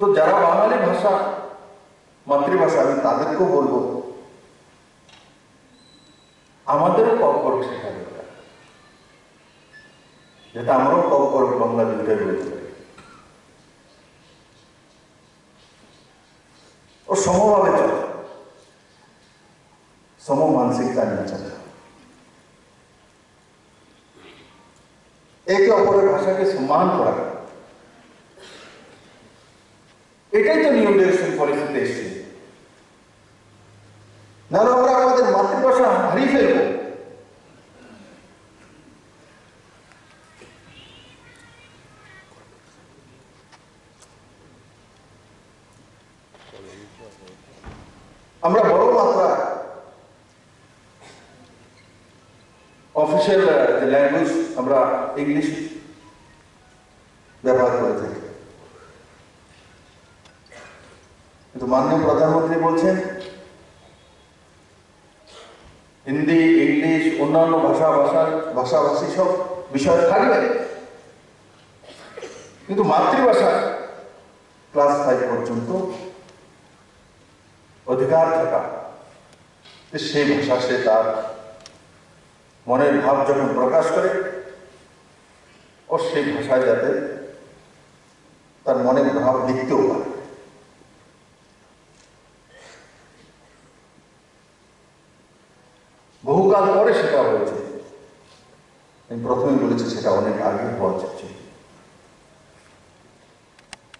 তো যারা বাঙালি ভাষা, মাতৃভাষা, আমি তাদেরকেও বলব আমাদেরও কম শেখা দরকার যাতে আমরাও কম বাংলা দুইটাই বলতে ও সমভাবে চলে। সম মানসিকতা নিয়ে চলে। একে অপরের ভাষাকে সম্মান করা। এটাই তো নিউ ডিরেকশন পলিসিতে এসছে। নাহলে আমরা আমাদের মাতৃভাষা হারিয়ে ফেলব। আমরা বড় মাত্রা অফিসিয়াল ল্যাঙ্গুয়েজ আমরা ইংলিশ ব্যবহার করে থাকি কিন্তু মাননীয় প্রধানমন্ত্রী বলছেন, হিন্দি, ইংলিশ, অন্যান্য ভাষা ভাষা, ভাষাভাষী সব বিষয় থাকবে। কিন্তু মাতৃভাষা ক্লাস ফাইভ পর্যন্ত অধিকার থাকা সেই ভাষা সে তার মনের ভাব যখন প্রকাশ করে, ও সেই ভাষায় যাতে তার মনের ভাব লিখতেও পারে বহুকাল পরে সেটা হয়েছে। আমি প্রথমে বলেছি সেটা অনেক আগে হওয়া উচিত